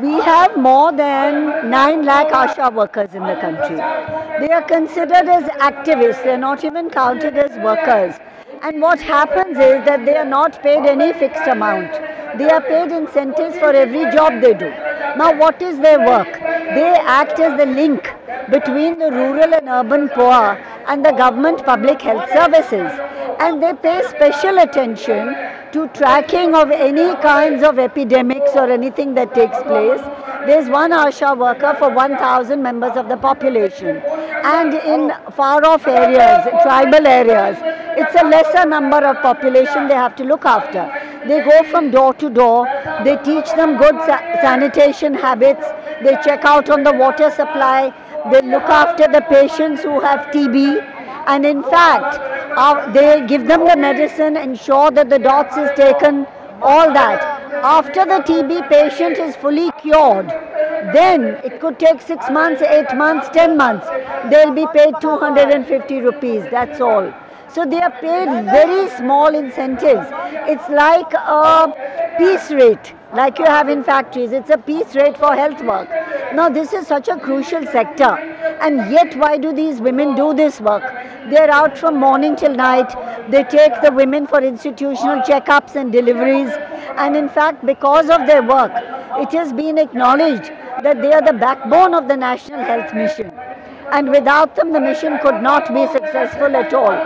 We have more than 9 lakh ASHA workers in the country. They are considered as activists, they are not even counted as workers. And what happens is that they are not paid any fixed amount. They are paid incentives for every job they do. Now, what is their work? They act as the link between the rural and urban poor and the government public health services. And they pay special attention to tracking of any kinds of epidemics or anything that takes place. There's one ASHA worker for 1,000 members of the population. And in far off areas, tribal areas, it's a lesser number of population they have to look after. They go from door to door, they teach them good sa sanitation habits, they check out on the water supply, they look after the patients who have TB, and in fact, uh, they give them the medicine, ensure that the DOTS is taken, all that. After the TB patient is fully cured, then it could take 6 months, 8 months, 10 months. They'll be paid 250 rupees, that's all. So they are paid very small incentives. It's like a piece rate, like you have in factories. It's a piece rate for health work. Now this is such a crucial sector. And yet why do these women do this work? They're out from morning till night. They take the women for institutional checkups and deliveries. And in fact, because of their work, it has been acknowledged that they are the backbone of the National Health Mission and without them the mission could not be successful at all.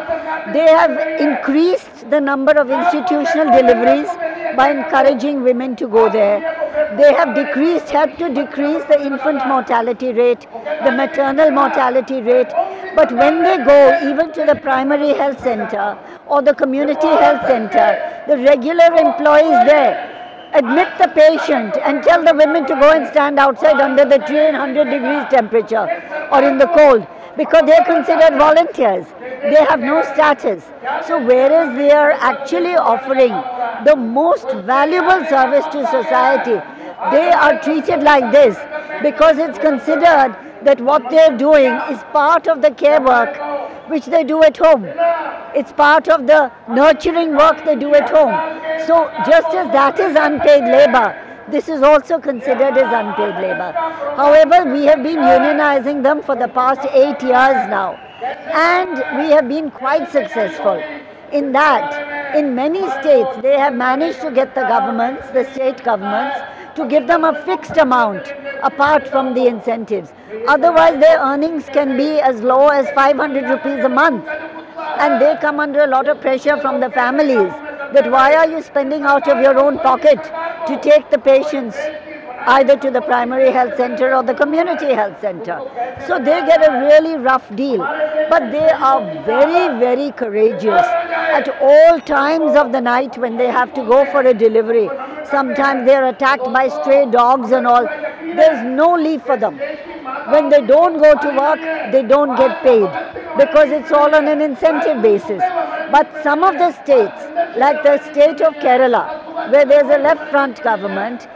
They have increased the number of institutional deliveries by encouraging women to go there. They have decreased, helped to decrease the infant mortality rate, the maternal mortality rate. But when they go even to the primary health center or the community health center, the regular employees there admit the patient and tell the women to go and stand outside under the tree in 100 degrees temperature or in the cold because they are considered volunteers. They have no status. So whereas they are actually offering the most valuable service to society, they are treated like this because it's considered that what they're doing is part of the care work which they do at home. It's part of the nurturing work they do at home. So just as that is unpaid labor, this is also considered as unpaid labor. However, we have been unionizing them for the past eight years now. And we have been quite successful in that in many states they have managed to get the governments, the state governments, to give them a fixed amount apart from the incentives. Otherwise their earnings can be as low as 500 rupees a month and they come under a lot of pressure from the families that why are you spending out of your own pocket to take the patients either to the primary health center or the community health center. So they get a really rough deal. But they are very, very courageous at all times of the night when they have to go for a delivery. Sometimes they are attacked by stray dogs and all. There's no leave for them. When they don't go to work, they don't get paid because it's all on an incentive basis. But some of the states, like the state of Kerala, where there's a left front government,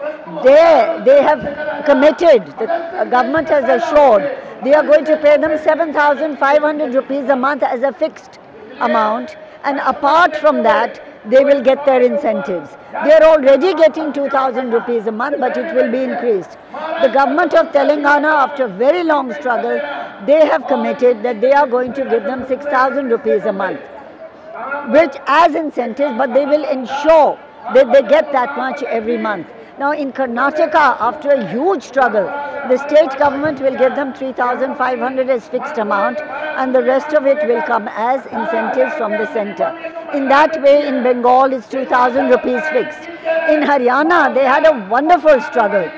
there they have committed, the government has assured, they are going to pay them 7,500 rupees a month as a fixed amount and apart from that, they will get their incentives. They are already getting 2000 rupees a month, but it will be increased. The government of Telangana, after a very long struggle, they have committed that they are going to give them 6000 rupees a month, which as incentives, but they will ensure that they get that much every month. Now in Karnataka, after a huge struggle, the state government will give them 3,500 as fixed amount and the rest of it will come as incentives from the center. In that way, in Bengal, it's 2,000 rupees fixed. In Haryana, they had a wonderful struggle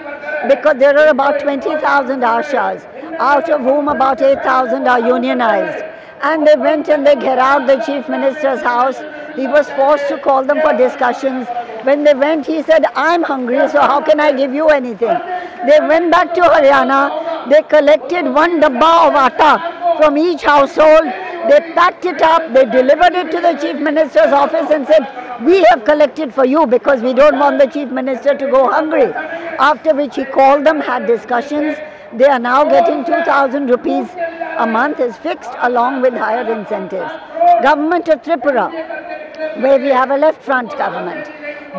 because there are about 20,000 ashas, out of whom about 8,000 are unionized. And they went and they get out the chief minister's house. He was forced to call them for discussions. When they went, he said, I'm hungry, so how can I give you anything? They went back to Haryana. They collected one dabba of atta from each household. They packed it up. They delivered it to the chief minister's office and said, we have collected for you because we don't want the chief minister to go hungry. After which he called them, had discussions. They are now getting 2,000 rupees a month is fixed along with higher incentives. Government of Tripura, where we have a left front government,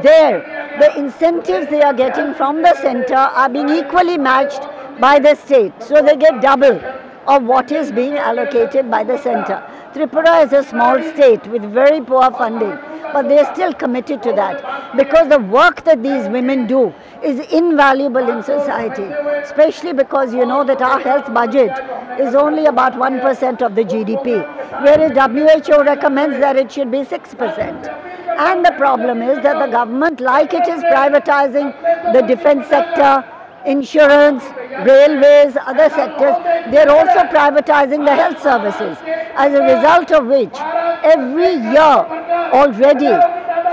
there the incentives they are getting from the center are being equally matched by the state. So they get double of what is being allocated by the center. Tripura is a small state with very poor funding, but they are still committed to that because the work that these women do is invaluable in society, especially because you know that our health budget is only about 1% of the GDP, whereas WHO recommends that it should be 6%. And the problem is that the government, like it is privatizing the defense sector, insurance, railways, other sectors, they're also privatizing the health services. As a result of which, every year already,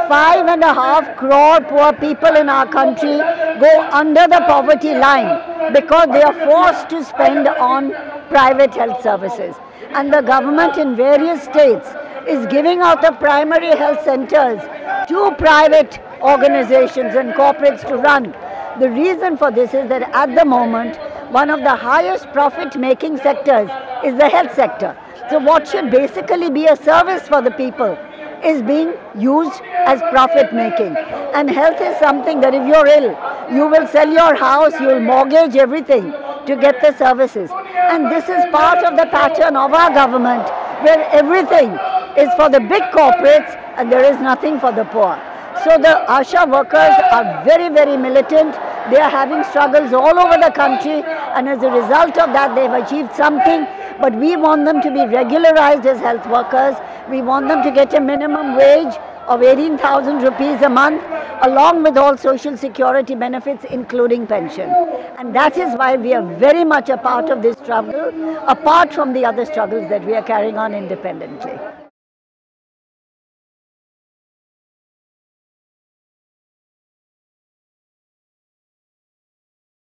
five and a half crore poor people in our country go under the poverty line because they are forced to spend on private health services. And the government in various states is giving out the primary health centers to private organizations and corporates to run. The reason for this is that at the moment, one of the highest profit making sectors is the health sector. So what should basically be a service for the people is being used as profit making. And health is something that if you're ill, you will sell your house, you will mortgage everything to get the services. And this is part of the pattern of our government where everything is for the big corporates and there is nothing for the poor. So the ASHA workers are very, very militant. They are having struggles all over the country and as a result of that they've achieved something. But we want them to be regularized as health workers. We want them to get a minimum wage of 18,000 rupees a month along with all social security benefits including pension. And that is why we are very much a part of this struggle apart from the other struggles that we are carrying on independently.